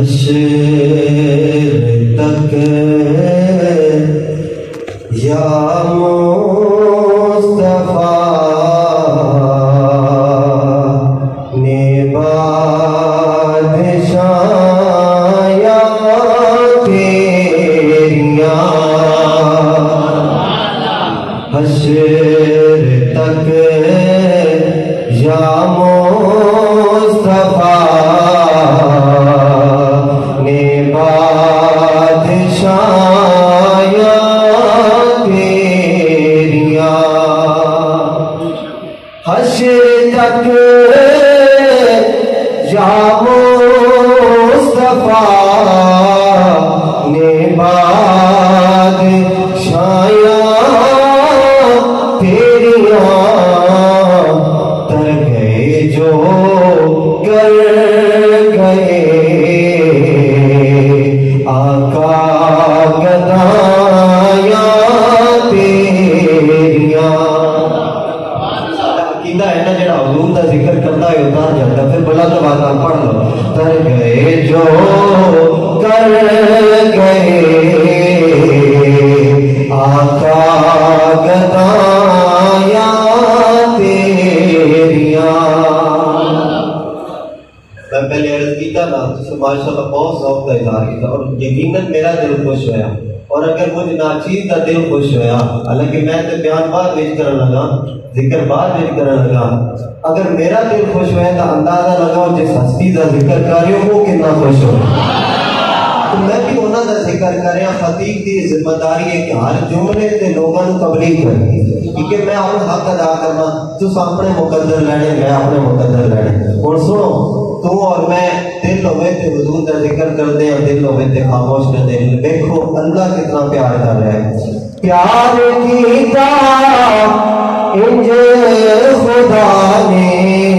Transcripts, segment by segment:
हशर तक या मुस्तफ़ा या मुस्तफ़ा आप पढ़ लो तर गए जो कर गए मैं पहले अर्ज़ किया ना बहुत शौक का इजहार किया और यकीनन मेरा दिल खुश होया और अगर मुझ नाचीज का दिल खुश होया, हालाँकि मैं तो बयान बाद विच कर लगा, ज़िक्र बाद बेच कर लगा, अगर मेरा दिल खुश होया तो अंदाज़ा लगाओ जिस हस्ती का ज़िक्र कर रहे हो वो कितना खुश हो तो मैं भी ਉਹਨਾਂ ਦਾ ਜ਼ਿਕਰ ਕਰ ਰਿਹਾ ਫਤੀਹ ਦੀ ਜ਼ਿੰਮੇਵਾਰੀ ਹੈ ਕਿ ਹਰ ਜੁਮਲੇ ਤੇ ਲੋਕਾਂ ਨੂੰ ਤਬਲੀਗ ਕਰਨੀ क्योंकि मैं अपना हक अदा करना तुम अपने मुकद्दर लेने मैं अपने मुकद्दर लेने और सुनो तू और मैं दिल होवे ते हुजूर का जिक्र करते हैं दिल होवे ते खामोश करते हैं देखो अल्लाह कितना प्यार कर रहा है प्यार कीता इंज खुदा ने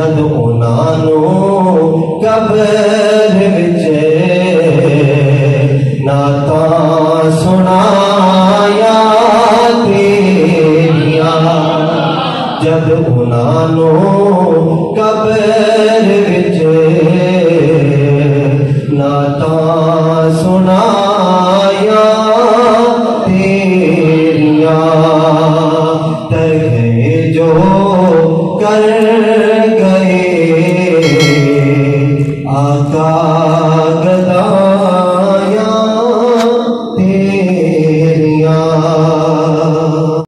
ਜਦ ਉਹਨਾਂ ਨੂੰ ਕਬਰ ਵਿੱਚ ਨਾਤਾ ਸੁਣਾਇਆ ਤੇਰੀਆਂ ਜਦ ਉਹਨਾਂ ਨੂੰ ਕਬਰ ਵਿੱਚ ਨਾਤਾ ਸੁਣਾਇਆ ਤੇਰੀਆਂ दा